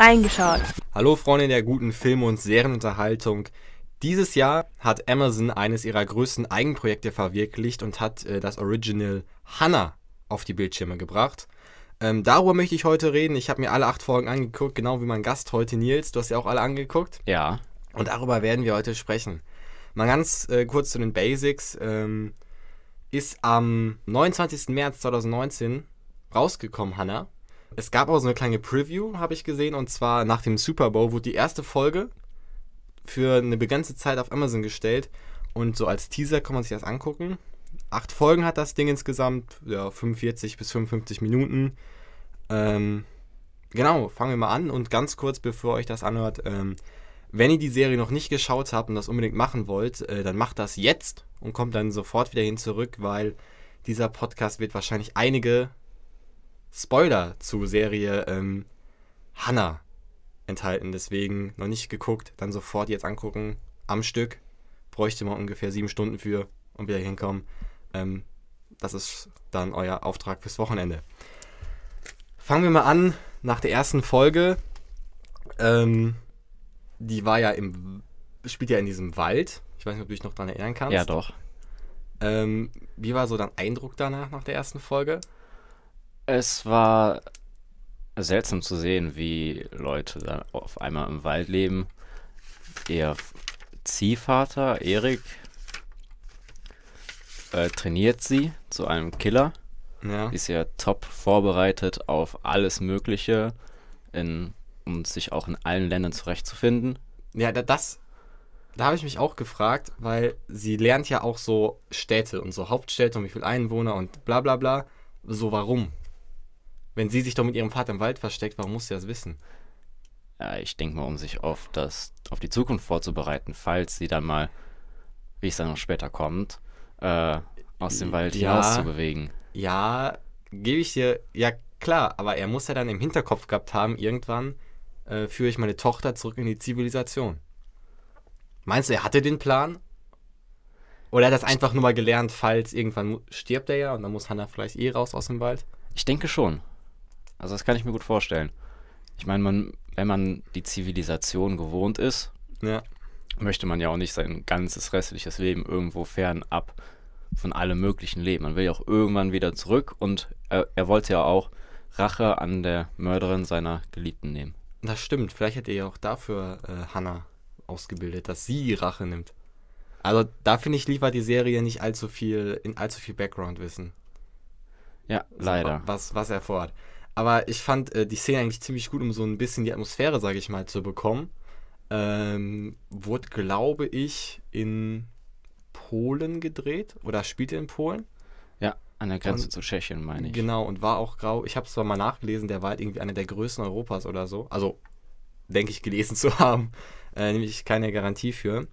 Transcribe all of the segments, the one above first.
reingeschaut. Hallo Freunde der guten Film- und Serienunterhaltung. Dieses Jahr hat Amazon eines ihrer größten Eigenprojekte verwirklicht und hat äh, das Original Hannah auf die Bildschirme gebracht. Ähm, darüber möchte ich heute reden. Ich habe mir alle acht Folgen angeguckt, genau wie mein Gast heute Nils. Du hast ja auch alle angeguckt. Ja. Und darüber werden wir heute sprechen. Mal ganz äh, kurz zu den Basics. Ähm, ist am 29. März 2019 rausgekommen, Hannah. Es gab auch so eine kleine Preview, habe ich gesehen, und zwar nach dem Super Bowl wurde die erste Folge für eine begrenzte Zeit auf Amazon gestellt und so als Teaser kann man sich das angucken. Acht Folgen hat das Ding insgesamt, ja, 45 bis 55 Minuten. Ähm, genau, fangen wir mal an und ganz kurz, bevor euch das anhört, ähm, wenn ihr die Serie noch nicht geschaut habt und das unbedingt machen wollt, äh, dann macht das jetzt und kommt dann sofort wieder hin zurück, weil dieser Podcast wird wahrscheinlich einige Spoiler zur Serie ähm, Hannah enthalten. Deswegen noch nicht geguckt, dann sofort jetzt angucken. Am Stück. Bräuchte man ungefähr sieben Stunden für und wieder hinkommen. Ähm, das ist dann euer Auftrag fürs Wochenende. Fangen wir mal an nach der ersten Folge. Ähm, die war ja im. spielt ja in diesem Wald. Ich weiß nicht, ob du dich noch daran erinnern kannst. Ja, doch. Ähm, wie war so dein Eindruck danach, nach der ersten Folge? Es war seltsam zu sehen, wie Leute da auf einmal im Wald leben. Ihr Ziehvater, Erik, äh, trainiert sie zu einem Killer. Ja. Ist ja top vorbereitet auf alles Mögliche, in, um sich auch in allen Ländern zurechtzufinden. Ja, da- das. Da habe ich mich auch gefragt, weil sie lernt ja auch so Städte und so Hauptstädte und wie viele Einwohner und bla bla bla. So warum? Wenn sie sich doch mit ihrem Vater im Wald versteckt, warum muss sie das wissen? Ja, ich denke mal, um sich auf, das, auf die Zukunft vorzubereiten, falls sie dann mal, wie es dann noch später kommt, äh, aus dem Wald Ja. hinaus zu bewegen. Ja, gebe ich dir, ja klar, aber er muss ja dann im Hinterkopf gehabt haben, irgendwann äh, führe ich meine Tochter zurück in die Zivilisation. Meinst du, er hatte den Plan? Oder hat er das einfach nur mal gelernt, falls irgendwann stirbt er ja und dann muss Hannah vielleicht eh raus aus dem Wald? Ich denke schon. Also das kann ich mir gut vorstellen. Ich meine, man, wenn man die Zivilisation gewohnt ist, Ja. möchte man ja auch nicht sein ganzes restliches Leben irgendwo fernab von allem möglichen leben. Man will ja auch irgendwann wieder zurück und er, er wollte ja auch Rache an der Mörderin seiner Geliebten nehmen. Das stimmt. Vielleicht hätte er ja auch dafür äh, Hannah ausgebildet, dass sie Rache nimmt. Also da finde ich liefert die Serie nicht allzu viel in allzu viel Background-Wissen. Ja, leider. Was, was er vorhat. Aber ich fand äh, die Szene eigentlich ziemlich gut, um so ein bisschen die Atmosphäre, sage ich mal, zu bekommen. Ähm, wurde, glaube ich, in Polen gedreht oder spielte in Polen. Ja, an der Grenze Und- zu Tschechien, meine ich. Genau, und war auch grau. Ich habe es zwar mal nachgelesen, der war halt irgendwie einer der größten Europas oder so. Also, denke ich, gelesen zu haben. Äh, nämlich keine Garantie für.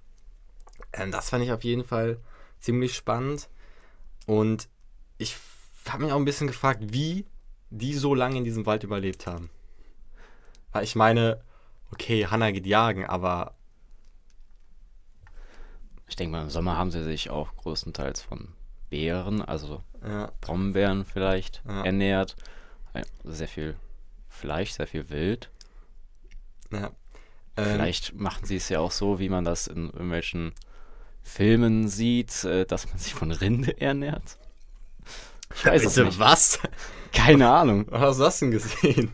Ähm, das fand ich auf jeden Fall ziemlich spannend. Und ich habe mich auch ein bisschen gefragt, wie die so lange in diesem Wald überlebt haben. Weil ich meine, okay, Hannah geht jagen, aber Ich denke mal, im Sommer haben sie sich auch größtenteils von Beeren, also ja, Brombeeren vielleicht, Ja. ernährt. Ja, Sehr viel Fleisch, sehr viel Wild. ja. Ähm, Vielleicht machen sie es ja auch so, wie man das in irgendwelchen Filmen sieht, äh, dass man sich von Rinde ernährt. Ich weiß es bitte, nicht. was? Keine Ahnung. Was hast du das denn gesehen?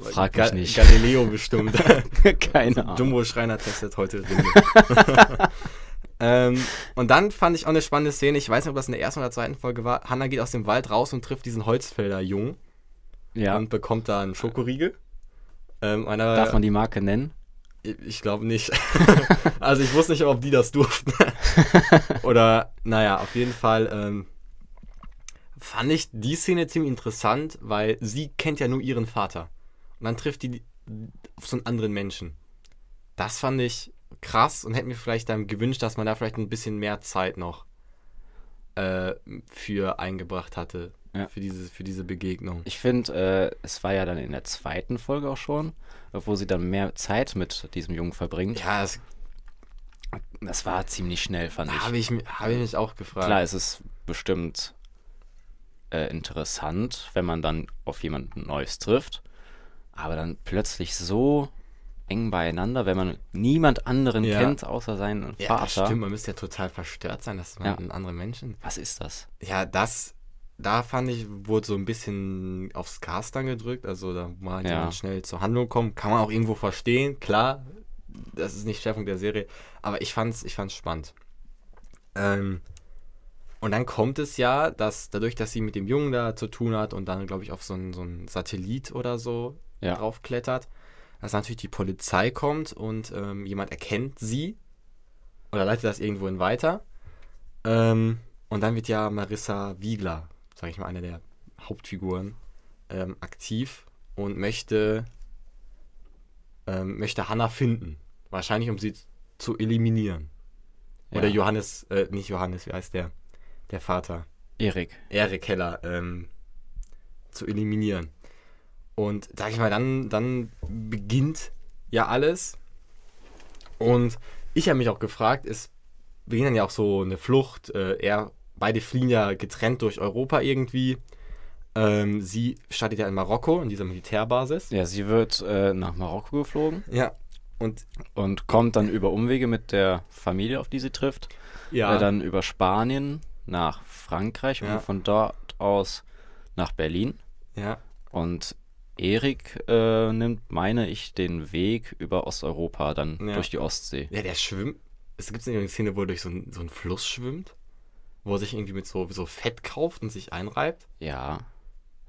Frag mich nicht. Galileo bestimmt. Keine Ahnung. Jumbo Schreiner testet heute Rinde. ähm, und dann fand ich auch eine spannende Szene. Ich weiß nicht, ob das in der ersten oder zweiten Folge war. Hannah geht aus dem Wald raus und trifft diesen Holzfälder Jungen Ja. und bekommt da einen Schokoriegel. Ähm, einer, Darf man die Marke nennen? ich, ich glaube nicht. also ich wusste nicht, ob die das durften. Oder, naja, auf jeden Fall ähm, fand ich die Szene ziemlich interessant, weil sie kennt ja nur ihren Vater. Und dann trifft die auf so einen anderen Menschen. Das fand ich krass und hätte mir vielleicht dann gewünscht, dass man da vielleicht ein bisschen mehr Zeit noch äh, für eingebracht hatte. Ja. Für, diese, für diese Begegnung. Ich finde, äh, es war ja dann in der zweiten Folge auch schon, wo sie dann mehr Zeit mit diesem Jungen verbringt. Ja, das Das war ziemlich schnell, fand ich. habe ich, hab ich mich auch gefragt. Klar, es ist bestimmt äh, interessant, wenn man dann auf jemanden Neues trifft. aber dann plötzlich so eng beieinander, wenn man niemand anderen Ja. kennt außer seinen Ja, Vater. stimmt. Man müsste ja total verstört sein, dass man Ja. einen anderen Menschen. Was ist das? Ja, das, da fand ich, wurde so ein bisschen aufs Gas dann gedrückt. Also da halt Ja. jemand schnell zur Handlung kommen. Kann man auch irgendwo verstehen, klar. Das ist nicht Schwerpunkt der Serie. Aber ich fand's, ich fand's spannend. Ähm, und dann kommt es ja, dass dadurch, dass sie mit dem Jungen da zu tun hat und dann, glaube ich, auf so einen so einen Satellit oder so Ja. draufklettert, dass natürlich die Polizei kommt und ähm, jemand erkennt sie oder leitet das irgendwohin weiter. Ähm, und dann wird ja Marissa Wiegler, sage ich mal, eine der Hauptfiguren, ähm, aktiv und möchte, ähm, möchte Hannah finden. Wahrscheinlich, um sie zu eliminieren. Oder Ja. Johannes, äh, nicht Johannes, wie heißt der? Der Vater. Erik. Erik Heller ähm, zu eliminieren. Und sag ich mal, dann, dann beginnt ja alles. Und ich habe mich auch gefragt, es beginnt dann ja auch so eine Flucht. Äh, er, beide fliehen ja getrennt durch Europa irgendwie. Ähm, sie startet ja in Marokko, in dieser Militärbasis. Ja, sie wird äh, nach Marokko geflogen Ja. Und und kommt dann über Umwege mit der Familie, auf die sie trifft, ja, äh, dann über Spanien nach Frankreich Ja. und von dort aus nach Berlin. ja, Und Erik äh, nimmt, meine ich, den Weg über Osteuropa, dann Ja. durch die Ostsee. ja, der schwimmt. Es gibt eine Szene, wo er durch so, einen- so einen Fluss schwimmt, wo er sich irgendwie mit so, so Fett kauft und sich einreibt. Ja.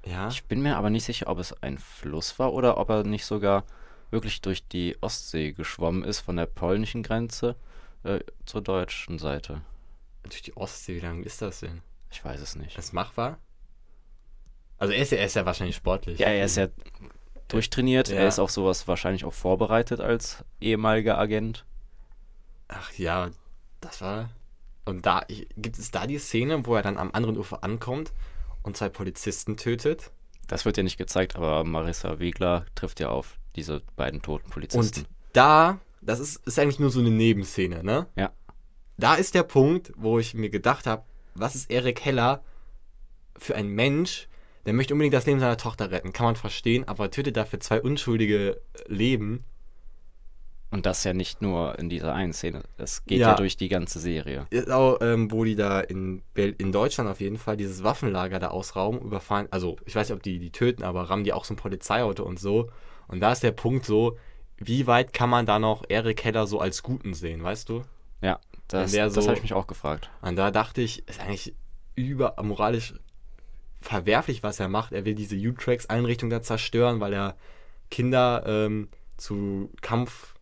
Ja. Ich bin mir aber nicht sicher, ob es ein Fluss war oder ob er nicht sogar wirklich durch die Ostsee geschwommen ist, von der polnischen Grenze äh, zur deutschen Seite. Durch die Ostsee, wie lang ist das denn? Ich weiß es nicht. Ist machbar? Also er ist ja, er ist ja wahrscheinlich sportlich. Ja, er ist ja durchtrainiert. Ja. Er ist auf sowas wahrscheinlich auch vorbereitet als ehemaliger Agent. Ach ja, das war. Und da ich, gibt es da die Szene, wo er dann am anderen Ufer ankommt und zwei Polizisten tötet. Das wird ja nicht gezeigt, aber Marissa Wiegler trifft ja auf diese beiden toten Polizisten. Und da, das ist, ist eigentlich nur so eine Nebenszene, ne? Ja. Da ist der Punkt, wo ich mir gedacht habe, was ist Erik Heller für ein Mensch, der möchte unbedingt das Leben seiner Tochter retten. Kann man verstehen, aber tötet dafür zwei unschuldige Leben. Und das ja nicht nur in dieser einen Szene. Das geht Ja. ja, durch die ganze Serie. Ist auch, ähm, wo die da in, in Deutschland auf jeden Fall dieses Waffenlager da ausrauben, überfahren. Also, ich weiß nicht, ob die die töten, aber rammen die auch so ein Polizeiauto und so. Und da ist der Punkt so, wie weit kann man da noch Erik Heller so als Guten sehen, weißt du? Ja, das, das so- habe ich mich auch gefragt. Und da dachte ich, ist eigentlich übermoralisch verwerflich, was er macht. Er will diese U-Tracks-Einrichtung da zerstören, weil er Kinder ähm, zu Kampf,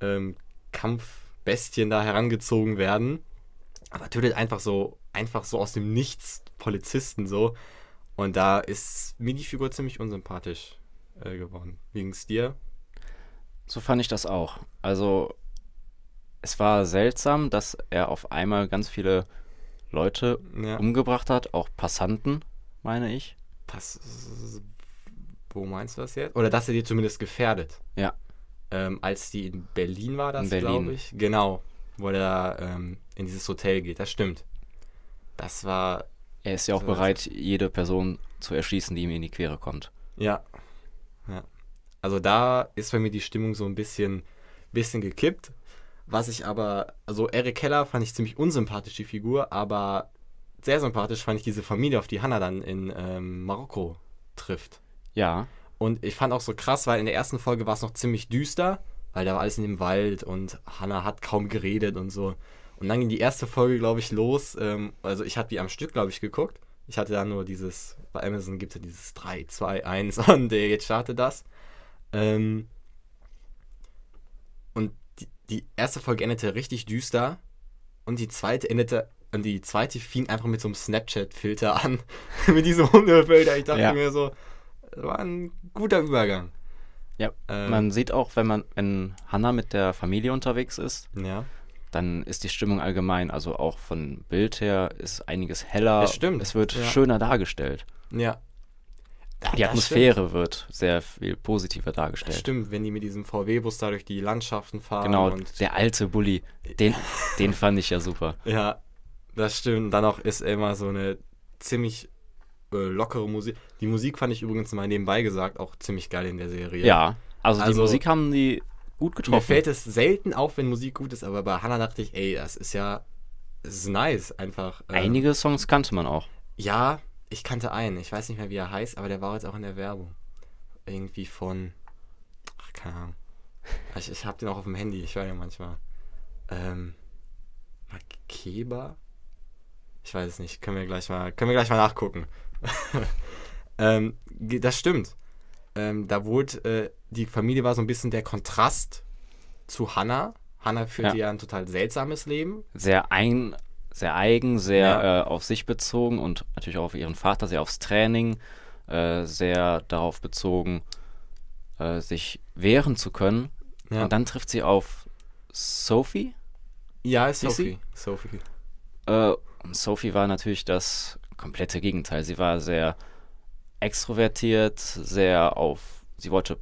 ähm, Kampfbestien da herangezogen werden. Aber tötet einfach so, einfach so aus dem Nichts Polizisten so. Und da ist mir die Figur ziemlich unsympathisch äh, geworden. Wie ging's dir? So fand ich das auch. Also, es war seltsam, dass er auf einmal ganz viele Leute Ja. umgebracht hat, auch Passanten, meine ich. Pass. Wo meinst du das jetzt? Oder dass er die zumindest gefährdet. Ja. Ähm, als die in Berlin war, das glaube ich. Genau. Wo er ähm, in dieses Hotel geht. Das stimmt. Das war. Er ist ja auch So, bereit, jede Person zu erschießen, die ihm in die Quere kommt. Ja. Ja. Also da ist bei mir die Stimmung so ein bisschen, bisschen gekippt. Was ich aber. Also Eric Keller fand ich ziemlich unsympathisch, die Figur. Aber sehr sympathisch fand ich diese Familie, auf die Hannah dann in ähm, Marokko trifft. Ja, Und ich fand auch so krass, weil in der ersten Folge war es noch ziemlich düster, weil da war alles in dem Wald und Hannah hat kaum geredet und so. Und dann ging die erste Folge, glaube ich, los. Ähm, also ich habe die am Stück, glaube ich, geguckt. Ich hatte da nur dieses, bei Amazon gibt es ja dieses 3, 2, 1 und äh, jetzt startet das. Ähm, und die, erste Folge endete richtig düster und die zweite endete, und die zweite fing einfach mit so einem Snapchat-Filter an. mit diesem Hundefilter. Ich dachte Ja. mir so, das war ein guter Übergang. ja. Ähm, Man sieht auch, wenn man, wenn Hannah mit der Familie unterwegs ist, Ja. dann ist die Stimmung allgemein, also auch von Bild her, ist einiges heller. Das stimmt, Es wird ja. schöner dargestellt. Ja. Da- Die Atmosphäre wird sehr viel positiver Stimmt. dargestellt. Das stimmt, wenn die mit diesem VW-Bus da durch die Landschaften fahren. Genau, Und, der alte Bulli, den, den fand ich ja super. ja, das stimmt. Dann auch ist immer so eine ziemlich äh, lockere Musik. Die Musik fand ich übrigens mal nebenbei gesagt auch ziemlich geil in der Serie. Ja, also, die Also- Musik haben die gut Mir getroffen. fällt es selten auf, wenn Musik gut ist, aber bei Hannah dachte ich, ey, das ist ja, das ist nice, einfach. äh, Einige Songs kannte man auch. Ja, ich kannte einen. Ich weiß nicht mehr, wie er heißt, aber der war jetzt auch in der Werbung. Irgendwie von. Ach, keine Ahnung. Ich, ich hab den auch auf dem Handy, ich höre den manchmal. Ähm. Makeba? Ich weiß es nicht. Können wir gleich mal, können wir gleich mal nachgucken. ähm, das stimmt. Ähm, da wurde, äh, die Familie war so ein bisschen der Kontrast zu Hannah. Hannah führte Ja. ja ein total seltsames Leben. Sehr ein, sehr eigen, sehr Ja. äh, auf sich bezogen und natürlich auch auf ihren Vater, sehr aufs Training, äh, sehr darauf bezogen, äh, sich wehren zu können. Ja. Und dann trifft sie auf Sophie. Ja, ist Sophie. Sophie. Äh, und Sophie war natürlich das komplette Gegenteil. Sie war sehr extrovertiert, sehr auf, sie wollte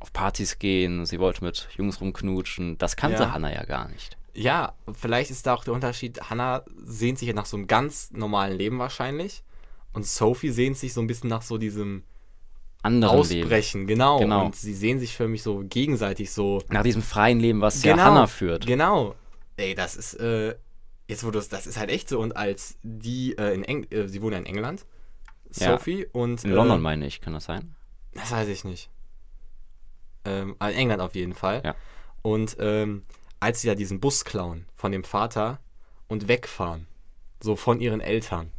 auf Partys gehen, sie wollte mit Jungs rumknutschen. Das kannte Ja. Hannah ja gar nicht. Ja, vielleicht ist da auch der Unterschied. Hannah sehnt sich ja nach so einem ganz normalen Leben wahrscheinlich. Und Sophie sehnt sich so ein bisschen nach so diesem Anderen Leben. Ausbrechen, genau. Genau. Und sie sehen sich für mich so gegenseitig so. Nach diesem freien Leben, was ja Genau, Hannah führt. Genau. Ey, das ist, äh, jetzt wo du das, das ist halt echt so. Und als die äh, in Eng äh, sie wohnen ja in England, Ja. Sophie, und. In äh, London meine ich, kann das sein? Das weiß ich nicht. Ähm, in England auf jeden Fall. Ja. Und ähm, als sie da diesen Bus klauen von dem Vater und wegfahren, so von ihren Eltern.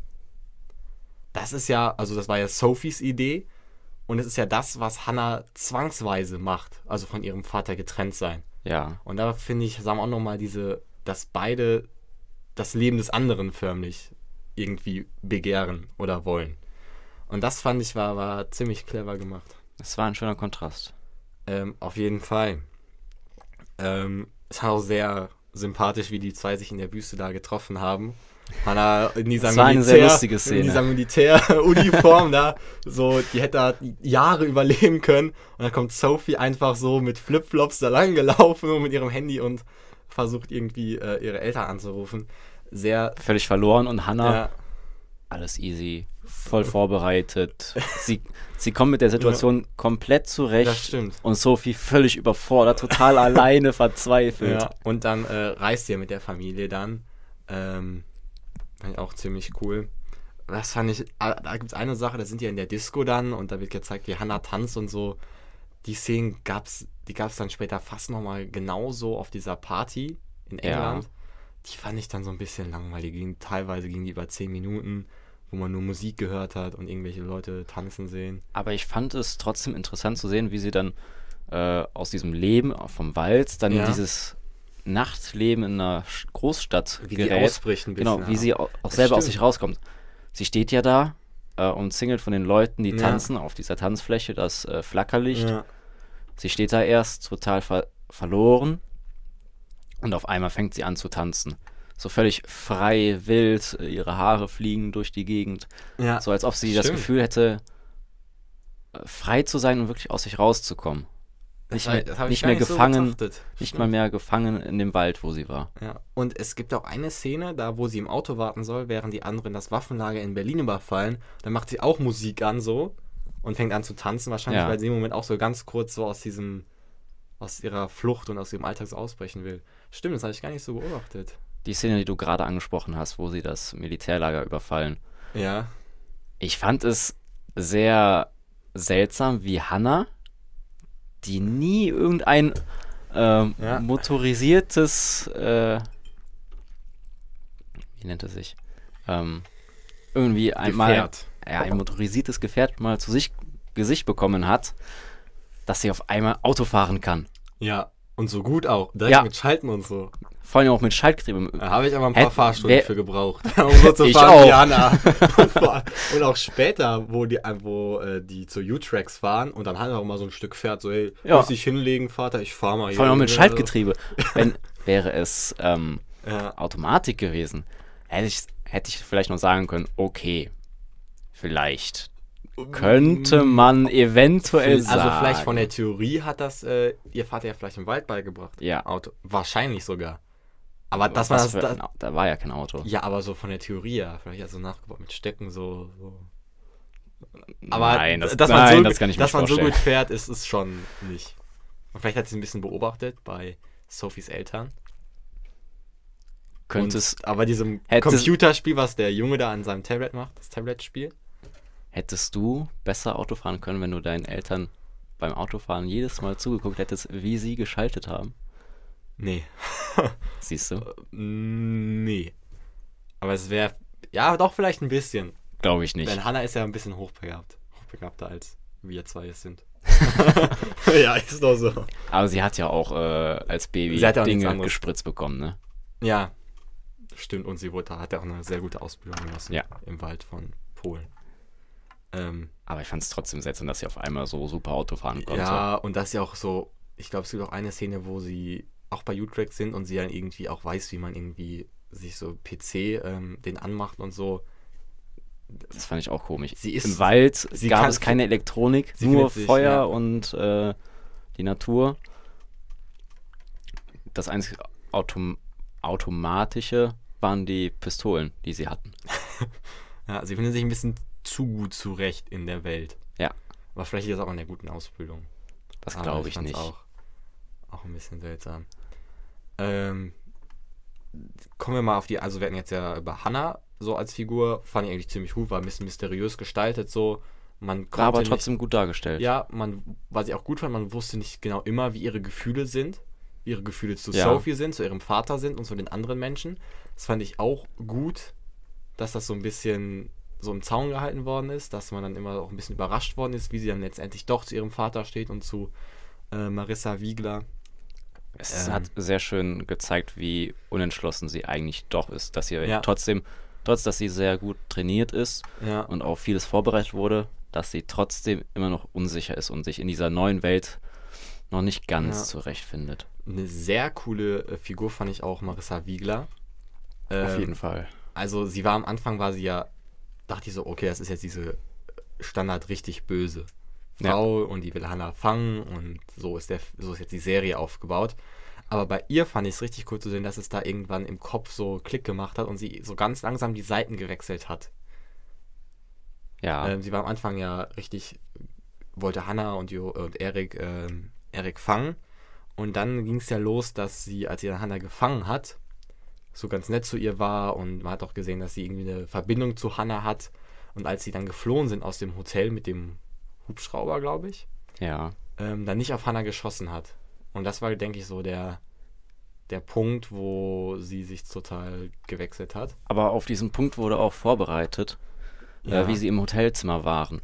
Das ist ja, also das war ja Sophies Idee und es ist ja das, was Hannah zwangsweise macht, also von ihrem Vater getrennt sein. Ja. Und da finde ich, sagen wir auch nochmal diese, dass beide das Leben des anderen förmlich irgendwie begehren oder wollen. Und das fand ich war, war ziemlich clever gemacht. Das war ein schöner Kontrast. Ähm, auf jeden Fall. Ähm, es war auch sehr sympathisch, wie die zwei sich in der Wüste da getroffen haben. Hanna in dieser Das war eine sehr Militär, lustige in Szene. dieser Militäruniform da, so, die hätte da Jahre überleben können. Und dann kommt Sophie einfach so mit Flipflops da lang gelaufen und mit ihrem Handy und versucht irgendwie äh, ihre Eltern anzurufen. Sehr, Völlig verloren und Hannah, ja, alles easy, voll vorbereitet. sie, sie kommt mit der Situation komplett zurecht. das stimmt. Und Sophie völlig überfordert, total alleine, verzweifelt. Ja, und dann äh, reist ihr mit der Familie dann. Ähm, fand ich auch ziemlich cool. Das fand ich, ah, da gibt es eine Sache, da sind die in der Disco dann und da wird gezeigt, wie Hannah tanzt und so. Die Szenen gab's, die gab es dann später fast nochmal genauso auf dieser Party in Ja. England. Die fand ich dann so ein bisschen langweilig. Die Ging, teilweise gingen die über 10 Minuten, wo man nur Musik gehört hat und irgendwelche Leute tanzen sehen. Aber ich fand es trotzdem interessant zu sehen, wie sie dann äh, aus diesem Leben vom Wald dann Ja. in dieses Nachtleben in einer Großstadt Wie die gerät. ausbricht ein bisschen. Genau, wie ja. sie au- auch Das selber aus sich rauskommt. Sie steht ja da äh, und singelt von den Leuten, die Ja. tanzen auf dieser Tanzfläche, das äh, Flackerlicht. Sie steht da erst total ver verloren und auf einmal fängt sie an zu tanzen. So völlig frei, wild, äh, ihre Haare fliegen durch die Gegend. ja. So als ob sie das Stimmt. Gefühl hätte, äh, frei zu sein und wirklich aus sich rauszukommen. Nicht, Das mehr, das nicht mehr nicht so gefangen, betrachtet. nicht mal mehr gefangen in dem Wald, wo sie war. Ja, und es gibt auch eine Szene, da wo sie im Auto warten soll, während die anderen das Waffenlager in Berlin überfallen. Dann macht sie auch Musik an so und fängt an zu tanzen, wahrscheinlich, Ja. weil sie im Moment auch so ganz kurz so aus diesem, aus ihrer Flucht und aus ihrem Alltag so ausbrechen will. Stimmt, das habe ich gar nicht so beobachtet. Die Szene, die du gerade angesprochen hast, wo sie das Militärlager überfallen. Ja. Ich fand es sehr seltsam, wie Hannah, die nie irgendein ähm, Ja. motorisiertes, äh, wie nennt es sich, ähm, irgendwie einmal Gefährt. ja, ein motorisiertes Gefährt mal zu sich Gesicht bekommen hat, dass sie auf einmal Auto fahren kann. Ja. Und so gut auch. Direkt Ja. mit Schalten und so. Vor allem auch mit Schaltgetriebe. Da habe ich aber ein paar Hätt- Fahrstunden wer- für gebraucht, um so zu Ich fahren auch. Hanna. Und, auch später, wo die, wo, äh, die zu U-Tracks fahren und dann Hanna auch mal so ein Stück fährt, so, hey, Ja. muss ich hinlegen, Vater, ich fahr mal Vor allem auch mit hier. Schaltgetriebe. Wenn, wäre es ähm, Ja. Automatik gewesen, hätte ich, hätte ich vielleicht noch sagen können, okay, vielleicht könnte man eventuell sagen. Also vielleicht von der Theorie hat das äh, ihr Vater ja vielleicht im Wald beigebracht. Ja. Auto. Wahrscheinlich sogar. Aber das war das, für da, ein Au- da war ja kein Auto. Ja, aber so von der Theorie ja. Vielleicht also nachgebaut mit Stecken so. so. Aber nein, das, dass man nein, so, das kann ich dass man so gut fährt, ist es schon nicht. Und vielleicht hat sie ein bisschen beobachtet bei Sophies Eltern. Könntest, Und, aber diesem Hätte- Computerspiel, was der Junge da an seinem Tablet macht, das Tablet-Spiel. hättest du besser Auto fahren können, wenn du deinen Eltern beim Autofahren jedes Mal zugeguckt hättest, wie sie geschaltet haben? Nee. Siehst du? nee. Aber es wäre, ja, doch vielleicht ein bisschen. Glaube ich nicht. Denn Hannah ist ja ein bisschen hochbegabt. Hochbegabter als wir zwei es sind. ja, ist doch so. Aber sie hat ja auch äh, als Baby Sie hat ja Dinge gespritzt bekommen, ne? Ja, stimmt. Und sie wurde, hat ja auch eine sehr gute Ausbildung genossen. Ja. Im Wald von Polen. Ähm, Aber ich fand es trotzdem seltsam, dass sie auf einmal so super Auto fahren konnte. ja, und das ist ja auch so, ich glaube, es gibt auch eine Szene, wo sie auch bei U-Track sind und sie dann irgendwie auch weiß, wie man irgendwie sich so PC ähm, den anmacht und so. Das fand ich auch komisch. Sie ist- Im Wald gab es keine Elektronik, nur sich, Feuer ja. und äh, die Natur. Das einzige Autom automatische waren die Pistolen, die sie hatten. Ja, sie findet sich ein bisschen zu gut zurecht in der Welt. Ja. Aber vielleicht ist das auch in der guten Ausbildung. Das glaube ich fand's nicht. Auch, auch ein bisschen seltsam. Ähm, kommen wir mal auf die, also wir hatten jetzt ja über Hannah so als Figur, fand ich eigentlich ziemlich gut, war ein bisschen mysteriös gestaltet so. Man War aber trotzdem gut dargestellt. Nicht, ja, man, was ich auch gut fand, man wusste nicht genau immer, wie ihre Gefühle sind, wie ihre Gefühle zu Ja. Sophie sind, zu ihrem Vater sind und zu den anderen Menschen. Das fand ich auch gut, dass das so ein bisschen so im Zaun gehalten worden ist, dass man dann immer auch ein bisschen überrascht worden ist, wie sie dann letztendlich doch zu ihrem Vater steht und zu äh, Marissa Wiegler. Es Ähm. hat sehr schön gezeigt, wie unentschlossen sie eigentlich doch ist. Dass sie Ja. trotzdem, trotz dass sie sehr gut trainiert ist Ja, und auf vieles vorbereitet wurde, dass sie trotzdem immer noch unsicher ist und sich in dieser neuen Welt noch nicht ganz Ja. zurechtfindet. eine sehr coole äh, Figur fand ich auch Marissa Wiegler. Auf Ähm, jeden Fall. Also sie war am Anfang, war sie ja, dachte ich so, okay, das ist jetzt diese Standard richtig böse Ja. Frau und die will Hannah fangen und so ist, der, so ist jetzt die Serie aufgebaut. Aber bei ihr fand ich es richtig cool zu sehen, dass es da irgendwann im Kopf so Klick gemacht hat und sie so ganz langsam die Seiten gewechselt hat. Ja, Ähm, sie war am Anfang ja richtig, wollte Hannah und, jo, und Erik, ähm, Erik fangen. Und dann ging es ja los, dass sie, als sie dann Hannah gefangen hat, so ganz nett zu ihr war und man hat auch gesehen, dass sie irgendwie eine Verbindung zu Hannah hat. Und als sie dann geflohen sind aus dem Hotel mit dem Hubschrauber, glaube ich, ja. ähm, dann nicht auf Hannah geschossen hat. Und das war, denke ich, so der, der Punkt, wo sie sich total gewechselt hat. Aber auf diesen Punkt wurde auch vorbereitet, Ja. äh, wie sie im Hotelzimmer waren.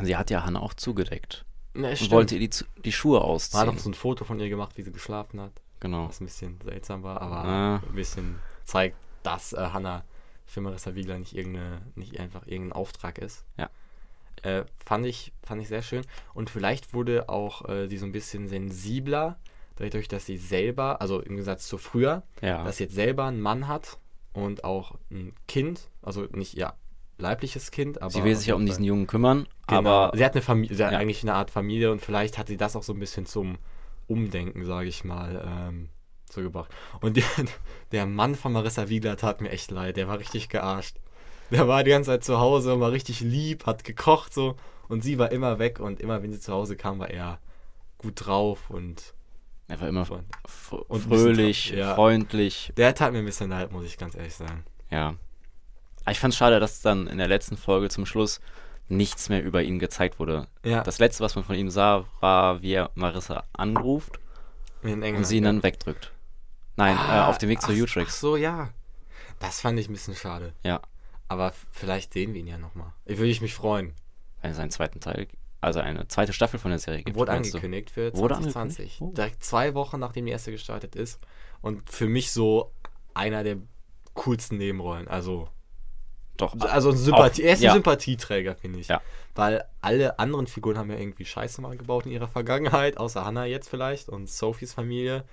Sie hat ja Hannah auch zugedeckt Ne, und wollte ihr die, die Schuhe ausziehen. auch so ein Foto von ihr gemacht, wie sie geschlafen hat. Genau. Was ein bisschen seltsam war, aber Ah. ein bisschen zeigt, dass äh, Hannah für Marissa Wiegler nicht, irgendeine, nicht einfach irgendein Auftrag ist. Ja. Äh, fand, ich, fand ich sehr schön. Und vielleicht wurde auch äh, sie so ein bisschen sensibler, dadurch, dass sie selber, also im Gegensatz zu früher, Ja. dass sie jetzt selber einen Mann hat und auch ein Kind, also nicht ihr leibliches Kind, aber. sie will sich ja um diesen Jungen kümmern, Genau. aber sie hat eine Familie, sie hat Ja. eigentlich eine Art Familie und vielleicht hat sie das auch so ein bisschen zum Umdenken, sage ich mal, ähm, so gebracht. Und die, der Mann von Marissa Wiegler tat mir echt leid, der war richtig gearscht. Der war die ganze Zeit zu Hause und war richtig lieb, hat gekocht so und sie war immer weg und immer wenn sie zu Hause kam, war er gut drauf und er war immer Und- f- und fröhlich, ja. freundlich. der tat mir ein bisschen leid, muss ich ganz ehrlich sagen. Ja. Aber ich fand es schade, dass dann in der letzten Folge zum Schluss nichts mehr über ihn gezeigt wurde. Ja, Das letzte, was man von ihm sah, war, wie er Marissa anruft England. und sie ihn ja. dann wegdrückt. Nein, äh, Ah, auf dem Weg zu ach- Ach so, ja. Das fand ich ein bisschen schade. Ja. Aber vielleicht sehen wir ihn ja nochmal. Würde ich mich freuen. Wenn es einen zweiten Teil, also eine zweite Staffel von der Serie gibt. Wurde meinst du? angekündigt für Wurde 2020. angekündigt? Oh. Direkt zwei Wochen, nachdem die erste gestartet ist. Und für mich so einer der coolsten Nebenrollen. Also, Doch. also ein Sympathie, er ist ja. ein Sympathieträger, finde ich. Ja. Weil alle anderen Figuren haben ja irgendwie Scheiße mal gebaut in ihrer Vergangenheit, außer Hannah jetzt vielleicht und Sophies Familie.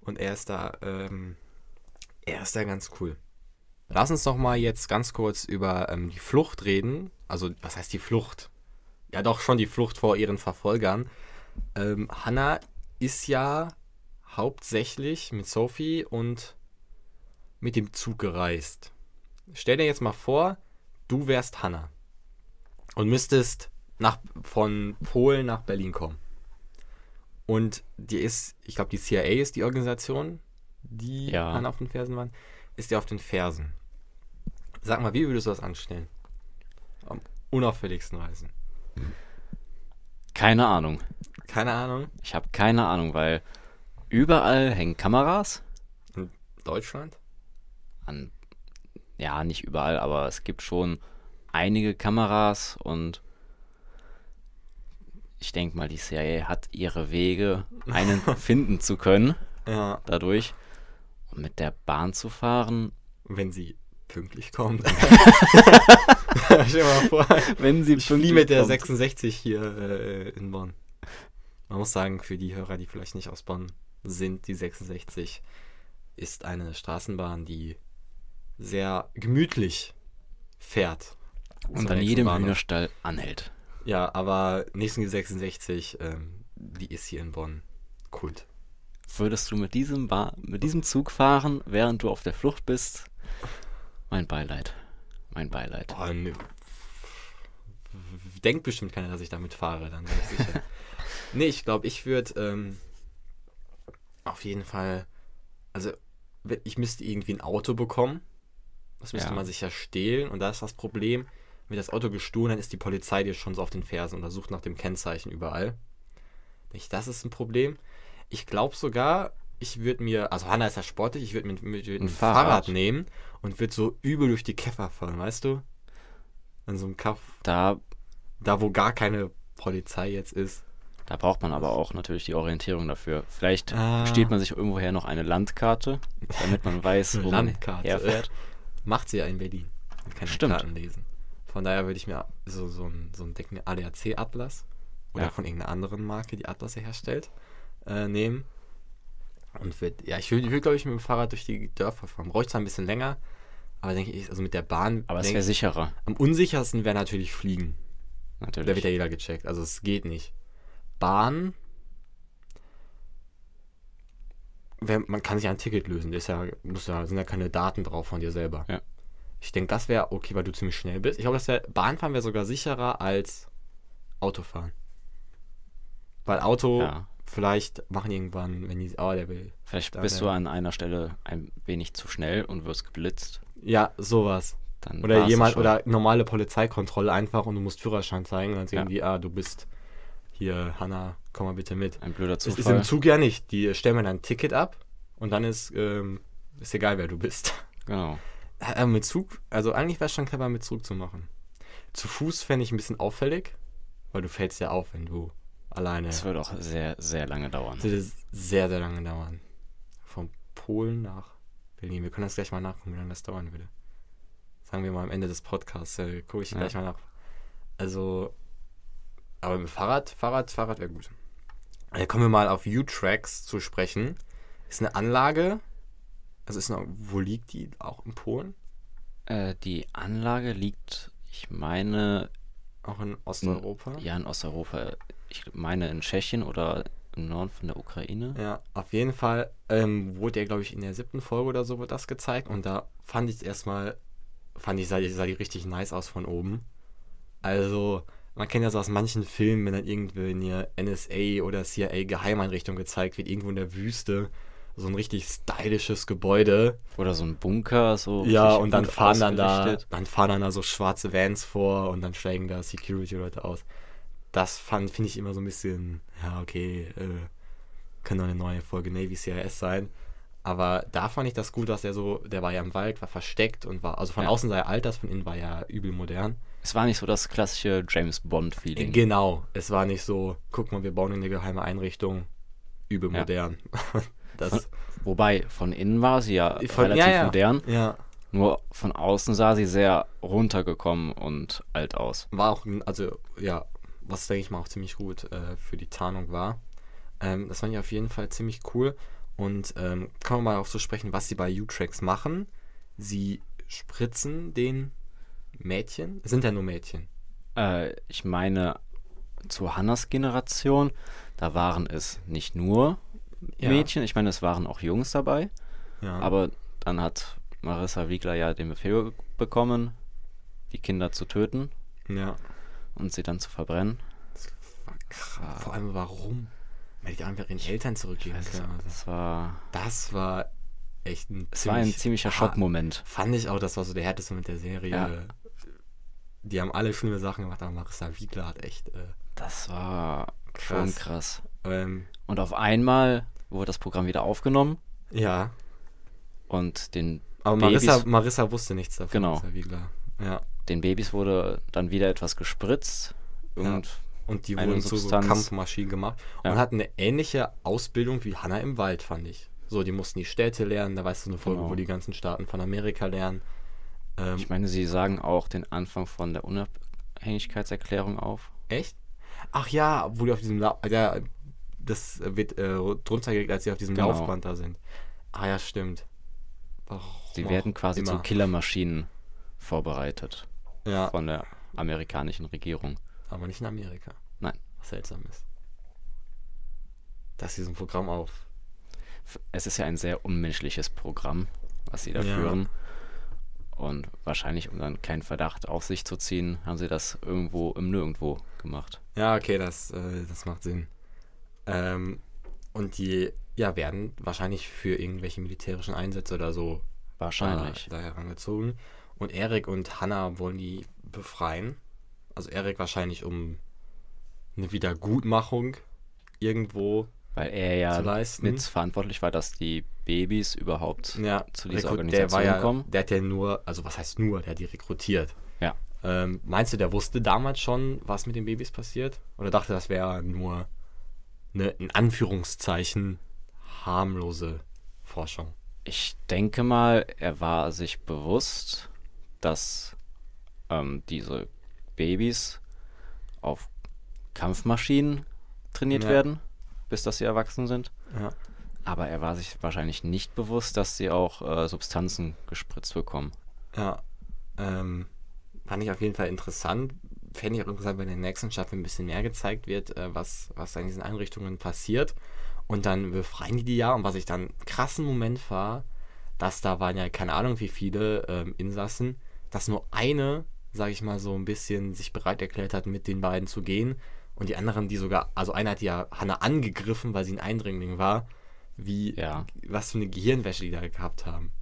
Und er ist da, ähm, er ist da ganz cool. Lass uns doch mal jetzt ganz kurz über ähm, die Flucht reden. Also, was heißt die Flucht? Ja, doch schon die Flucht vor ihren Verfolgern. Ähm, Hannah ist ja hauptsächlich mit Sophie und mit dem Zug gereist. Stell dir jetzt mal vor, du wärst Hannah. und müsstest nach, von Polen nach Berlin kommen. Und die ist, ich glaube, die CIA ist die Organisation, die Ja. Hannah auf den Fersen waren, ist die auf den Fersen. Sag mal, wie würdest du das anstellen? Am unauffälligsten reisen. Keine Ahnung. Keine Ahnung. Ich habe keine Ahnung, weil überall hängen Kameras. Deutschland? An, ja, nicht überall, aber es gibt schon einige Kameras und ich denke mal, die CIA hat ihre Wege, einen finden zu können Ja. dadurch. Mit der Bahn zu fahren, Wenn sie pünktlich kommt. Stell dir mal vor, wenn sie ich fliege mit der 66 hier äh, in Bonn. Man muss sagen, für die Hörer, die vielleicht nicht aus Bonn sind, die 66 ist eine Straßenbahn, die sehr gemütlich fährt. und an jedem Bahnhof. Hühnerstall anhält. Ja, aber nächsten die 66, ähm, die ist hier in Bonn Kult. Würdest du mit diesem, ba mit diesem Zug fahren, während du auf der Flucht bist? Mein Beileid. Mein Beileid. Boah, ne, denkt bestimmt keiner, dass ich damit fahre, dann bin ich sicher. nee, ich glaube, ich würde ähm, auf jeden Fall, also ich müsste irgendwie ein Auto bekommen. Das müsste Ja. man sich ja stehlen und da ist das Problem, wenn das Auto gestohlen, dann ist die Polizei dir schon so auf den Fersen und da sucht nach dem Kennzeichen überall. Ich, das ist ein Problem. Ich glaube sogar, ich würde mir, also Hanna ist ja sportlich, ich würde mir, mir würd ein, Ein Fahrrad. Fahrrad. nehmen und würde so übel durch die Käfer fahren, weißt du? An so einem Kaff, Da, da wo gar keine Polizei jetzt ist. da braucht man aber auch natürlich die Orientierung dafür. Vielleicht Ah. steht man sich irgendwoher noch eine Landkarte, damit man weiß, wo Landkarte. man herfährt. Macht sie ja in Berlin. Man kann Stimmt. Karten lesen. Von daher würde ich mir so, so ein, so ein Decken ADAC-Atlas oder Ja. von irgendeiner anderen Marke, die Atlas herstellt, äh, nehmen. Und würd, ja, ich würde, würd, glaube ich, mit dem Fahrrad durch die Dörfer fahren. Bräuchte zwar ein bisschen länger, aber denke ich, also mit der Bahn. Aber es wäre ich, sicherer, am unsichersten wäre natürlich Fliegen. Da wird natürlich. ja jeder gecheckt. Also es geht nicht. Bahn. Wer- Man kann sich ein Ticket lösen. Das ist ja, muss ja, sind ja keine Daten drauf von dir selber. Ja. Ich denke, das wäre okay, weil du ziemlich schnell bist. Ich glaube, das wär, Bahnfahren wäre sogar sicherer als Autofahren. Weil Auto, Ja. Vielleicht machen irgendwann, wenn die, oh, der will. Vielleicht bist du an einer Stelle ein wenig zu schnell und wirst geblitzt. Ja, sowas. Dann Oder jemand, oder normale Polizeikontrolle einfach und du musst Führerschein zeigen und dann sehen Ja. die, ah, du bist hier, Hanna, komm mal bitte mit. ein blöder Es ist Zufall. im Zug ja nicht. Die stellen mir dann ein Ticket ab und dann ist, ähm, ist egal, wer du bist. Genau. Äh, mit Zug, also eigentlich wäre es schon clever, mit Zug zu machen. Zu Fuß fände ich ein bisschen auffällig, weil du fällst ja auf, wenn du alleine. Es wird auch sehr, sehr lange dauern. Das würde sehr, sehr lange dauern. Von Polen nach Berlin. Wir können das gleich mal nachgucken, wie lange das dauern würde. Sagen wir mal am Ende des Podcasts, äh, gucke ich Ja. gleich mal nach. Also, aber mit Fahrrad, Fahrrad, Fahrrad wäre gut. Dann kommen wir mal auf U-Tracks zu sprechen. Ist eine Anlage, also ist eine, wo liegt die? Auch in Polen? Äh, die Anlage liegt, ich meine, Auch in Osteuropa? ja in Osteuropa. Ich meine in Tschechien oder im Norden von der Ukraine. Ja, auf jeden Fall ähm, wurde ja, glaube ich, in der siebten Folge oder so wird das gezeigt und da fand ich es erstmal, fand ich, sah, die- sah die richtig nice aus von oben. Also, man kennt ja so aus manchen Filmen, wenn dann irgendwie in der NSA oder CIA Geheimeinrichtung gezeigt wird, irgendwo in der Wüste, so ein richtig stylisches Gebäude. Oder so ein Bunker, so. ja, und dann fahren dann da, dann fahren dann da so schwarze Vans vor und dann steigen da Security-Leute aus. Das fand, finde ich immer so ein bisschen, ja, okay, äh, kann doch eine neue Folge Navy CIS sein. Aber da fand ich das gut, dass er so, der war ja im Wald, war versteckt und war, also von Ja. außen sah er alt, das von innen war ja übel modern. Es war nicht so das klassische James Bond-Feeling. Genau, es war nicht so, guck mal, wir bauen eine geheime Einrichtung, übel Ja. modern. das, Wobei, von innen war sie ja Von- relativ ja, modern. ja, Nur von außen sah sie sehr runtergekommen und alt aus. war auch, ein- also ja, was denke ich mal auch ziemlich gut äh, für die Tarnung war. Ähm, das fand ich auf jeden Fall ziemlich cool. Und ähm, kommen wir mal auf so sprechen, was sie bei U-Tracks machen. Sie spritzen den Mädchen, es sind ja nur Mädchen. Äh, ich meine, zu Hannas Generation, da waren es nicht nur Ja. Mädchen, ich meine, es waren auch Jungs dabei. Ja. Aber dann hat Marissa Wiegler ja den Befehl bekommen, die Kinder zu töten. ja. Und sie dann zu verbrennen. War krass. Vor allem warum? Weil die einfach ihren Eltern zurückgeben Weiß können. Also, Das war, das war echt ein es war ein ziemlich ziemlicher Schockmoment. Fand ich auch, das war so der härteste mit der Serie. Ja. Die haben alle schlimme Sachen gemacht, aber Marissa Wiedler hat echt äh, Das war schon krass. krass. Ähm, Und auf einmal wurde das Programm wieder aufgenommen ja, und den, aber Marissa, Marissa wusste nichts davon. Genau. Marissa Wiedler. Ja. den Babys wurde dann wieder etwas gespritzt. Und Und die wurden zu so. Kampfmaschinen gemacht Ja. und hatten eine ähnliche Ausbildung wie Hannah im Wald, fand ich. So, die mussten die Städte lernen, da weißt du eine Folge, Genau. wo die ganzen Staaten von Amerika lernen. Ähm, ich meine, sie sagen auch den Anfang von der Unabhängigkeitserklärung auf. echt? Ach ja, wo die auf diesem La ja, das wird äh, drunter gelegt, als sie auf diesem Genau. Laufband da sind. Ah ja, stimmt. Warum Sie werden quasi zu immer. Killermaschinen vorbereitet Ja, von der amerikanischen Regierung. aber nicht in Amerika. Nein. Was seltsam ist. Dass diesem Programm auf. Es ist ja ein sehr unmenschliches Programm, was sie da Ja. führen. Und wahrscheinlich, um dann keinen Verdacht auf sich zu ziehen, haben sie das irgendwo im Nirgendwo gemacht. Ja, okay, das, äh, das macht Sinn. Ähm, und die ja, werden wahrscheinlich für irgendwelche militärischen Einsätze oder so Wahrscheinlich. äh, da herangezogen. Und Erik und Hannah wollen die befreien. Also Erik wahrscheinlich um eine Wiedergutmachung irgendwo Weil er ja zu leisten. mit verantwortlich war, dass die Babys überhaupt ja, zu dieser rekrut- der war Organisation ja, kommen. Der hat ja nur, also was heißt nur, der hat die rekrutiert. Ja. Ähm, meinst du, der wusste damals schon, was mit den Babys passiert? Oder dachte, das wäre nur eine, in Anführungszeichen, harmlose Forschung? Ich denke mal, er war sich bewusst, dass ähm, diese Babys auf Kampfmaschinen trainiert Ja. werden, bis dass sie erwachsen sind. Ja. Aber er war sich wahrscheinlich nicht bewusst, dass sie auch äh, Substanzen gespritzt bekommen. Ja. Ähm, fand ich auf jeden Fall interessant. Fände ich auch interessant, wenn in der nächsten Staffel ein bisschen mehr gezeigt wird, äh, was, was in diesen Einrichtungen passiert. Und dann befreien die die ja. Und was ich dann einen krassen Moment war, dass da waren ja keine Ahnung wie viele ähm, Insassen, dass nur eine, sag ich mal, so ein bisschen sich bereit erklärt hat, mit den beiden zu gehen. Und die anderen, die sogar, also einer hat ja Hannah angegriffen, weil sie ein Eindringling war. Wie, Ja. was für eine Gehirnwäsche die da gehabt haben.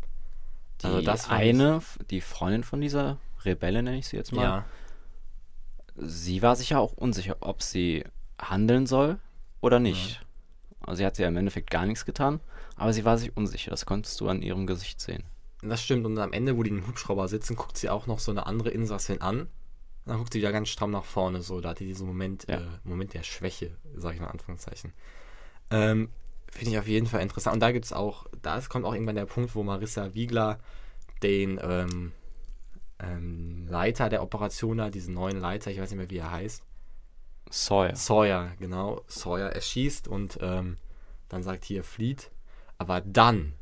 Die Also das ich- eine, f- die Freundin von dieser Rebelle, nenne ich sie jetzt mal, Ja, sie war sich ja auch unsicher, ob sie handeln soll oder nicht. Also sie hat ja im Endeffekt gar nichts getan, aber sie war sich unsicher. Das konntest du an ihrem Gesicht sehen. Das stimmt. Und am Ende, wo die im Hubschrauber sitzen, guckt sie auch noch so eine andere Insassin an. Dann guckt sie wieder ganz stramm nach vorne. So, da hat die diesen Moment, Ja. äh, Moment der Schwäche, sage ich mal in Anführungszeichen. Ähm, Finde ich auf jeden Fall interessant. Und da gibt es auch, da kommt auch irgendwann der Punkt, wo Marissa Wiegler den ähm, ähm, Leiter der Operation da, diesen neuen Leiter, ich weiß nicht mehr, wie er heißt, Sawyer. Sawyer, genau, Sawyer erschießt und ähm, dann sagt hier flieht. Aber dann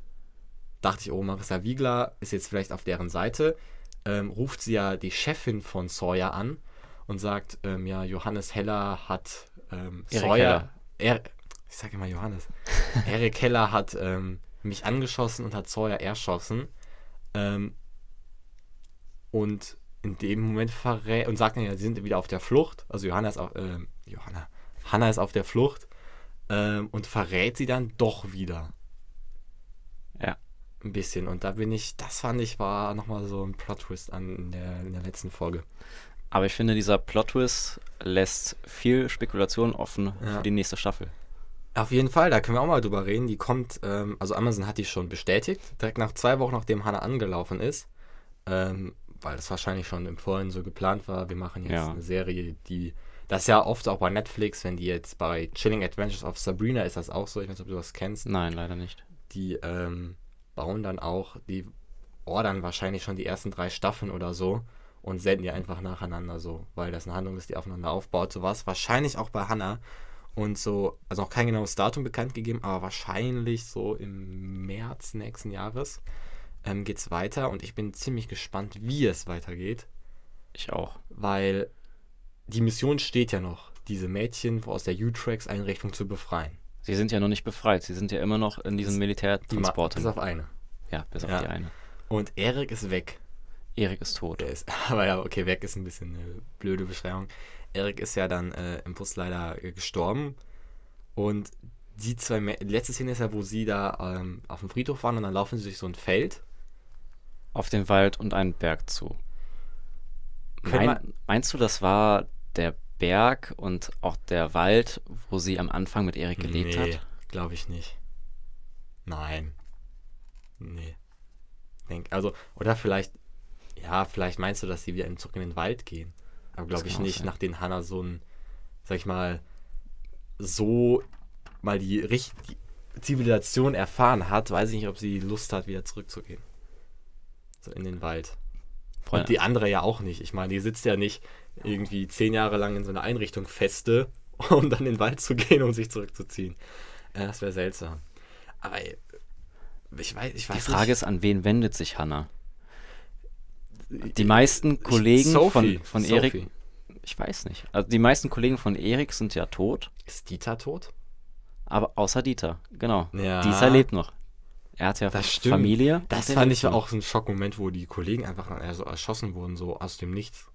dachte ich, oh, Marissa Wiegler ist jetzt vielleicht auf deren Seite, ähm, ruft sie ja die Chefin von Sawyer an und sagt, ähm, ja, Johannes Heller hat ähm, Sawyer, er, ich sage immer Johannes, Erik Heller hat ähm, mich angeschossen und hat Sawyer erschossen. Ähm, und in dem Moment verrät und sagt dann ja, sie sind wieder auf der Flucht. Also Johanna ist auf, ähm, Johanna, Hanna ist auf der Flucht und verrät sie dann doch wieder. Ja. Ein bisschen. Und da bin ich, das fand ich, war nochmal so ein Plot-Twist an in der, in der letzten Folge. Aber ich finde, dieser Plot-Twist lässt viel Spekulation offen Ja. für die nächste Staffel. Auf jeden Fall, da können wir auch mal drüber reden. Die kommt, ähm, also Amazon hat die schon bestätigt, direkt nach zwei Wochen, nachdem Hannah angelaufen ist. Ähm, weil das wahrscheinlich schon im Vorhinein so geplant war. Wir machen jetzt Ja. eine Serie, die. Das ist ja oft auch bei Netflix, wenn die jetzt bei Chilling Adventures of Sabrina ist das auch so. Ich weiß nicht, ob du das kennst. Nein, leider nicht. Die ähm, bauen dann auch, die ordern wahrscheinlich schon die ersten drei Staffeln oder so und senden die einfach nacheinander so, weil das eine Handlung ist, die aufeinander aufbaut. So war es wahrscheinlich auch bei Hannah. Und so, also noch kein genaues Datum bekannt gegeben, aber wahrscheinlich so im März nächsten Jahres ähm, geht es weiter und ich bin ziemlich gespannt, wie es weitergeht, Ich auch. weil die Mission steht ja noch, diese Mädchen aus der U-Trax-Einrichtung zu befreien. Sie sind ja noch nicht befreit. Sie sind ja immer noch in diesen Militärtransporten. Bis auf eine. Ja, bis auf Ja. die eine. Und Erik ist weg. Erik ist tot. Der ist, aber ja, okay, weg ist ein bisschen eine blöde Beschreibung. Erik ist ja dann äh, im Bus leider äh, gestorben. Und die zwei, letzte Szene ist ja, wo sie da ähm, auf dem Friedhof waren und dann laufen sie durch so ein Feld. Auf den Wald und einen Berg zu. Mein, meinst du, das war der Berg und auch der Wald, wo sie am Anfang mit Erik gelebt hat? glaube ich nicht. Nein. Nee. Denk, also, oder vielleicht, ja, vielleicht meinst du, dass sie wieder zurück in den Wald gehen. Aber glaube ich nicht, sein. nachdem Hannah so ein, sag ich mal, so mal die richtige Zivilisation erfahren hat, weiß ich nicht, ob sie Lust hat, wieder zurückzugehen. So in den Wald. Und die andere ja auch nicht. Ich meine, die sitzt ja nicht irgendwie zehn Jahre lang in so einer Einrichtung feste, um dann in den Wald zu gehen, um sich zurückzuziehen. Äh, das wäre seltsam. Aber ey, ich weiß, ich weiß die Frage nicht. ist, an wen wendet sich Hannah? Die meisten Kollegen Sophie, von, von Sophie. Erik, ich weiß nicht. Also die meisten Kollegen von Erik sind ja tot, Ist Dieter tot? aber außer Dieter, genau. Ja. Dieser lebt noch. Er hat ja Das. Familie. Das und fand ich auch so ein Schockmoment, wo die Kollegen einfach äh, so erschossen wurden, so aus dem Nichts.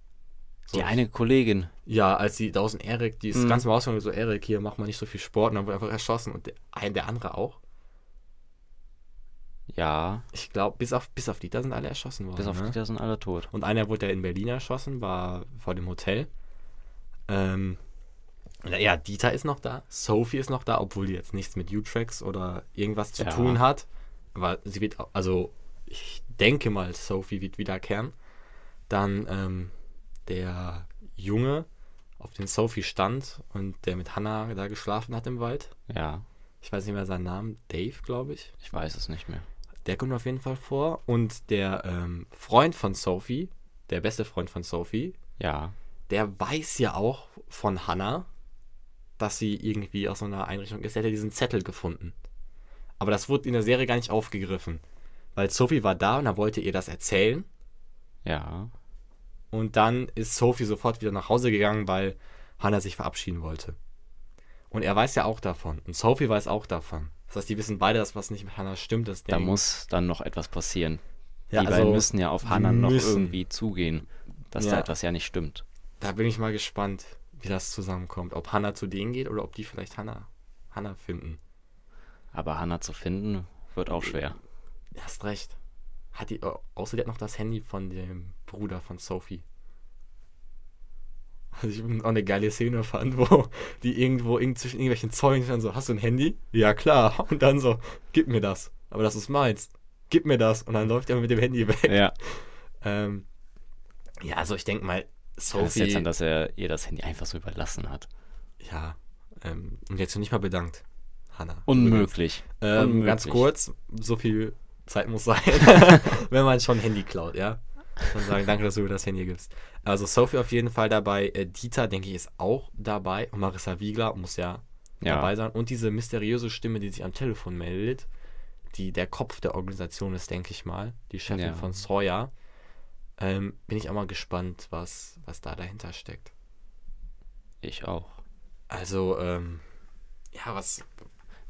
So, Die eine Kollegin, Ja, als die draußen Erik, die ist Mhm. ganz mal rausgegangen, so Erik, hier mach mal nicht so viel Sport und dann wurde einfach erschossen und der, ein, der andere auch. ja, Ich glaube, bis auf, bis auf Dieter sind alle erschossen worden. bis auf ne? Dieter sind alle tot. Und einer wurde ja in Berlin erschossen, war vor dem Hotel. Ähm, ja, Dieter ist noch da, Sophie ist noch da, obwohl die jetzt nichts mit U-Tracks oder irgendwas zu Ja. tun hat. Aber sie wird, also ich denke mal, Sophie wird wiederkehren. Dann ähm, der Junge, auf den Sophie stand und der mit Hannah da geschlafen hat im Wald. Ja, Ich weiß nicht mehr seinen Namen, Dave, glaube ich. ich weiß es nicht mehr. Der kommt auf jeden Fall vor. Und der ähm, Freund von Sophie, der beste Freund von Sophie, Ja, der weiß ja auch von Hannah, dass sie irgendwie aus so einer Einrichtung ist. Der hat ja diesen Zettel gefunden. Aber das wurde in der Serie gar nicht aufgegriffen. Weil Sophie war da und er wollte ihr das erzählen. ja. Und dann ist Sophie sofort wieder nach Hause gegangen, weil Hannah sich verabschieden wollte. Und er weiß ja auch davon. Und Sophie weiß auch davon. Das heißt, die wissen beide, dass was nicht mit Hannah stimmt. Dass Da muss dann noch etwas passieren. ja, die also, beiden müssen ja auf Hannah noch irgendwie zugehen, dass da Ja. etwas ja nicht stimmt. Da bin ich mal gespannt, wie das zusammenkommt. Ob Hannah zu denen geht oder ob die vielleicht Hannah, Hannah finden. Aber Hannah zu finden, wird auch schwer. Du hast recht. Hat die, au- außer die hat noch das Handy von dem Bruder von Sophie. Was ich auch eine geile Szene fand, wo die irgendwo irgend zwischen irgendwelchen Zäunen standen, so, hast du ein Handy? Ja, klar. Und dann so, gib mir das. Aber das ist meins. Gib mir das. Und dann läuft er mit dem Handy weg. Ja. Ähm, ja, also ich denke mal, Das ist Sophie. seltsam, dass er ihr das Handy einfach so überlassen hat. ja, ähm, und jetzt noch nicht mal bedankt. Hannah. Unmöglich. Ähm, Unmöglich. ganz kurz, so viel Zeit muss sein, wenn man schon Handy klaut, ja. Und sagen, danke, dass du mir das Handy gibst. Also Sophie auf jeden Fall dabei, äh, Dieter, denke ich, ist auch dabei. Und Marissa Wiegler muss ja, Ja. dabei sein. Und diese mysteriöse Stimme, die sich am Telefon meldet, die der Kopf der Organisation ist, denke ich mal. Die Chefin Ja. von Sawyer. Ähm, bin ich auch mal gespannt, was, was da dahinter steckt. Ich auch. Also, ähm, ja, was,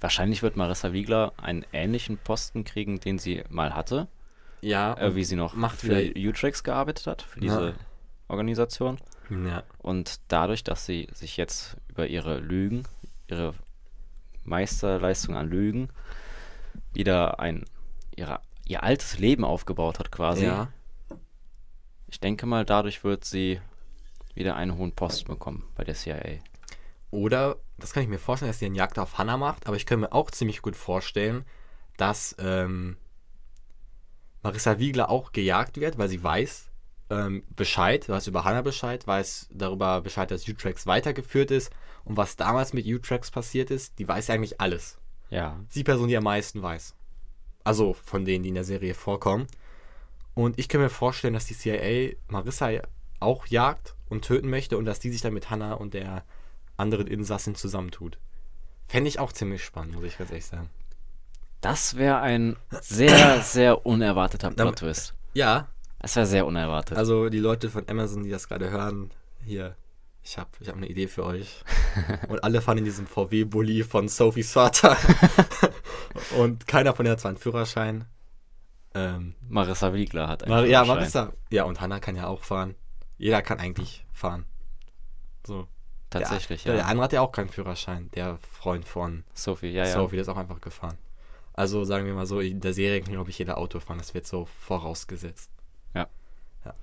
Wahrscheinlich wird Marissa Wiegler einen ähnlichen Posten kriegen, den sie mal hatte, ja, äh, wie sie noch macht für Utrex gearbeitet hat, für diese Ja. Organisation. ja, Und dadurch, dass sie sich jetzt über ihre Lügen, ihre Meisterleistung an Lügen, wieder ein ihre, ihr altes Leben aufgebaut hat quasi. ja, Ich denke mal, dadurch wird sie wieder einen hohen Posten bekommen bei der CIA. Oder, das kann ich mir vorstellen, dass sie einen Jagd auf Hannah macht, aber ich könnte mir auch ziemlich gut vorstellen, dass ähm, Marissa Wiegler auch gejagt wird, weil sie weiß ähm, Bescheid, weiß über Hannah Bescheid, weiß darüber Bescheid, dass Utrex weitergeführt ist und was damals mit Utrex passiert ist, die weiß eigentlich alles. Ja, Die Person, die am meisten weiß. Also von denen, die in der Serie vorkommen. Und ich kann mir vorstellen, dass die CIA Marissa auch jagt und töten möchte und dass die sich dann mit Hannah und der anderen Insassin zusammentut. Fände ich auch ziemlich spannend, muss ich ganz ehrlich sagen. das wäre ein sehr, sehr unerwarteter Plot-Twist. Ja, Das wäre sehr unerwartet. also die Leute von Amazon, die das gerade hören, hier, ich habe ich hab eine Idee für euch. Und alle fahren in diesem VW-Bully von Sophies Vater. und keiner von denen hat zwar einen Führerschein. Ähm, Marissa Wiegler hat einen Mar ja, Führerschein. Marissa. Ja, und Hannah kann ja auch fahren. Jeder kann eigentlich fahren. So. Tatsächlich, der, ja. Der andere hat ja auch keinen Führerschein, der Freund von Sophie, ja, ja. Sophie, der ist auch einfach gefahren. Also sagen wir mal so, in der Serie kann, glaube ich, jeder Auto fahren. Das wird so vorausgesetzt. Ja. ja.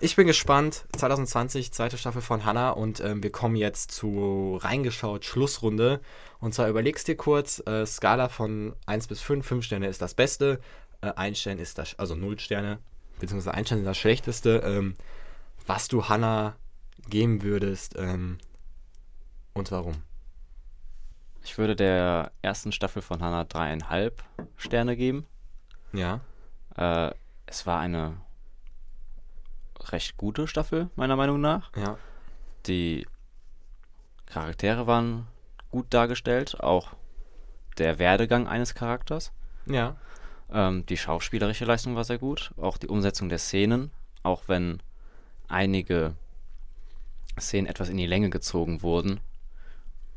Ich bin gespannt. 2020, zweite Staffel von Hannah und ähm, wir kommen jetzt zu reingeschaut, Schlussrunde. Und zwar überlegst dir kurz, äh, Skala von 1 bis 5, 5 Sterne ist das Beste, äh, 1 Stern ist das, also 0 Sterne, beziehungsweise 1 Stern ist das Schlechteste, ähm, was du Hannah geben würdest ähm, und warum. Ich würde der ersten Staffel von Hannah dreieinhalb Sterne geben. Ja. Äh, es war eine recht gute Staffel, meiner Meinung nach. Ja. Die Charaktere waren gut dargestellt, auch der Werdegang eines Charakters. Ja. Ähm, die schauspielerische Leistung war sehr gut, auch die Umsetzung der Szenen, auch wenn einige Szenen etwas in die Länge gezogen wurden,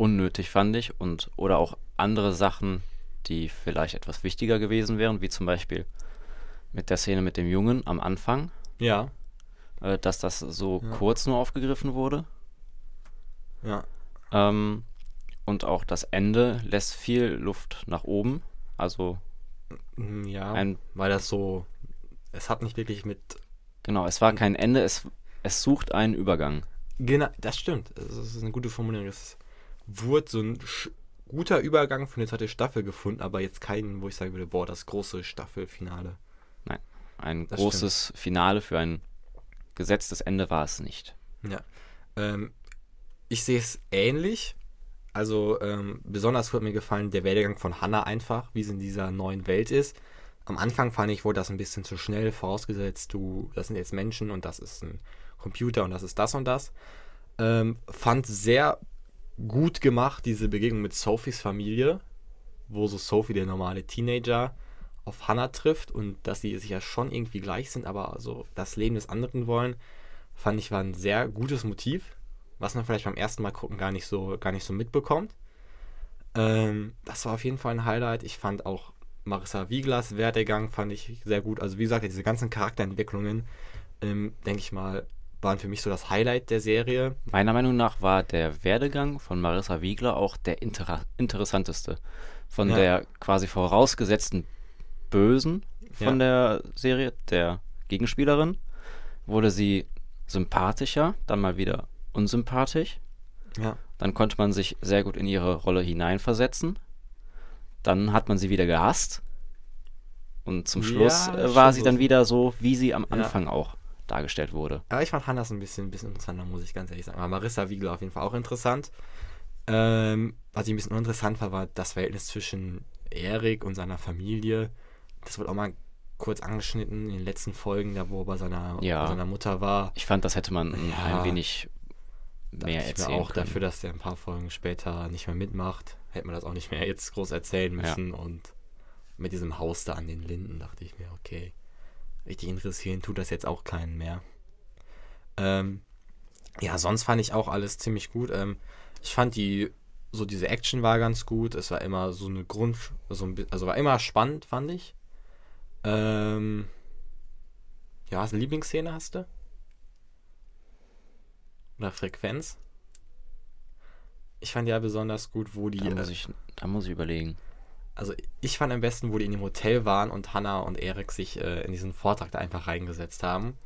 unnötig fand ich und oder auch andere Sachen, die vielleicht etwas wichtiger gewesen wären, wie zum Beispiel mit der Szene mit dem Jungen am Anfang, Ja. äh, dass das so Ja. kurz nur aufgegriffen wurde. Ja. Ähm, und auch das Ende lässt viel Luft nach oben. Also, Mm, Ja. weil das so, es hat nicht wirklich mit genau, es war kein Ende, es, es sucht einen Übergang. Genau, das stimmt. Das ist eine gute Formulierung. Es wurde so ein sch- guter Übergang für eine zweite Staffel gefunden, aber jetzt keinen, wo ich sagen würde, boah, das große Staffelfinale. Ein Das großes Finale für ein gesetztes Ende war es nicht. Ja. Ähm, ich sehe es ähnlich. Also ähm, besonders hat mir gefallen der Werdegang von Hannah einfach, wie sie in dieser neuen Welt ist. Am Anfang fand ich, wurde das ein bisschen zu schnell vorausgesetzt. Du, das sind jetzt Menschen und das ist ein Computer und das ist das und das. Ähm, fand sehr gut gemacht diese Begegnung mit Sophies Familie, wo so Sophie, der normale Teenager, auf Hannah trifft und dass sie sich ja schon irgendwie gleich sind, aber so das Leben des anderen wollen, fand ich war ein sehr gutes Motiv, was man vielleicht beim ersten Mal gucken gar nicht so, gar nicht so mitbekommt. Ähm, das war auf jeden Fall ein Highlight. Ich fand auch Marissa Wieglas Werdegang fand ich sehr gut. Also wie gesagt, diese ganzen Charakterentwicklungen, ähm, denke ich mal, waren für mich so das Highlight der Serie. Meiner Meinung nach war der Werdegang von Marissa Wiegler auch der inter interessanteste. Von Ja. der quasi vorausgesetzten Bösen von der Serie, der Gegenspielerin, wurde sie sympathischer, dann mal wieder unsympathisch. Ja. Dann konnte man sich sehr gut in ihre Rolle hineinversetzen. Dann hat man sie wieder gehasst. Und zum Ja, Schluss das äh, war sie dann wieder so, wie sie am Ja. Anfang auch dargestellt wurde. Aber ich fand Hannas ein bisschen, ein bisschen interessanter, muss ich ganz ehrlich sagen. Aber Marissa Wiegler auf jeden Fall auch interessant. Ähm, was ich ein bisschen uninteressant war, war das Verhältnis zwischen Erik und seiner Familie. Das wird auch mal kurz angeschnitten in den letzten Folgen, da wo er bei seiner, Ja. bei seiner Mutter war. Ich fand, das hätte man Ja. ein wenig mehr erzählen auch können. dafür, dass der ein paar Folgen später nicht mehr mitmacht, hätte man das auch nicht mehr jetzt groß erzählen Ja. müssen. Und mit diesem Haus da an den Linden dachte ich mir, okay, richtig interessieren tut das jetzt auch keinen mehr. Ähm, ja, sonst fand ich auch alles ziemlich gut. Ähm, ich fand die, so diese Action war ganz gut. Es war immer so eine Grund, so ein, also war immer spannend, fand ich. Ähm, ja, was eine Lieblingsszene hast du? Oder Frequenz? Ich fand ja besonders gut, wo die. Da muss, äh, ich, da muss ich überlegen. Also ich fand am besten, wo die in dem Hotel waren und Hannah und Erik sich äh, in diesen Vortrag da einfach reingesetzt haben.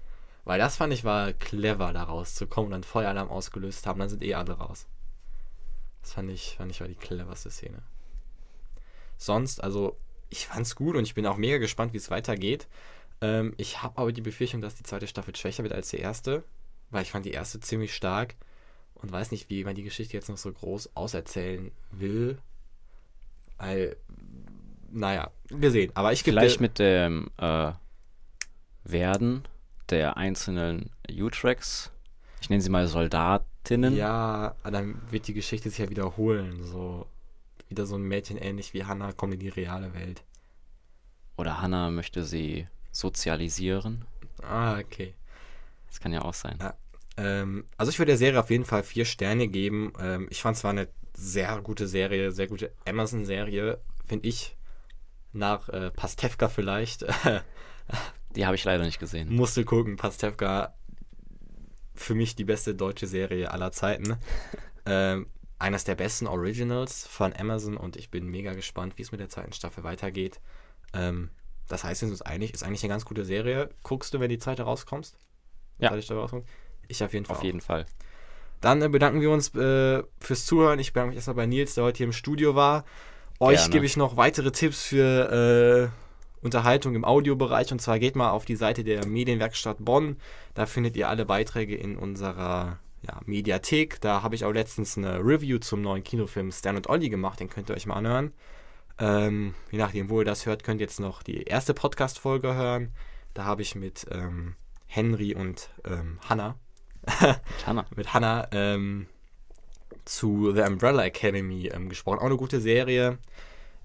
Weil das fand ich war clever, da rauszukommen und dann Feueralarm ausgelöst haben, dann sind eh alle raus. Das fand ich, fand ich war die cleverste Szene. Sonst, also ich fand's gut und ich bin auch mega gespannt, wie es weitergeht. Ähm, ich habe aber die Befürchtung, dass die zweite Staffel schwächer wird als die erste, weil ich fand die erste ziemlich stark und weiß nicht, wie man die Geschichte jetzt noch so groß auserzählen will. Weil, naja, wir sehen. Aber ich Vielleicht mit dem äh, Werden der einzelnen U-Tracks, ich nenne sie mal Soldatinnen. Ja, dann wird die Geschichte sich ja wiederholen. So wieder so ein Mädchen ähnlich wie Hannah kommt in die reale Welt. Oder Hannah möchte sie sozialisieren. Ah, okay. Das kann ja auch sein. Ja. Ähm, also ich würde der Serie auf jeden Fall vier Sterne geben. Ähm, ich fand es war eine sehr gute Serie, sehr gute Amazon-Serie, finde ich. Nach äh, Pastewka vielleicht. Die habe ich leider nicht gesehen. Musste gucken, Pastewka. für mich die beste deutsche Serie aller Zeiten. ähm, eines der besten Originals von Amazon und ich bin mega gespannt, wie es mit der zweiten Staffel weitergeht. Ähm, das heißt, es ist eigentlich, ist eigentlich eine ganz gute Serie. Guckst du, wenn die zweite rauskommst? Ja. Rauskommt? Ich auf jeden Fall. Auf jeden Fall. Dann äh, bedanken wir uns äh, fürs Zuhören. Ich bedanke mich erstmal bei Nils, der heute hier im Studio war. Euch gebe ich noch weitere Tipps für äh, Unterhaltung im Audiobereich. Und zwar geht mal auf die Seite der Medienwerkstatt Bonn. Da findet ihr alle Beiträge in unserer ja, Mediathek. Da habe ich auch letztens eine Review zum neuen Kinofilm Stan und Olli gemacht. Den könnt ihr euch mal anhören. Ähm, je nachdem, wo ihr das hört, könnt ihr jetzt noch die erste Podcast-Folge hören. Da habe ich mit ähm, Henry und ähm, Hannah Hanna. mit Hannah ähm, zu The Umbrella Academy ähm, gesprochen. Auch eine gute Serie.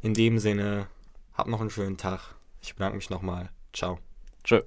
In dem Sinne, habt noch einen schönen Tag. Ich bedanke mich nochmal. Ciao. Tschö.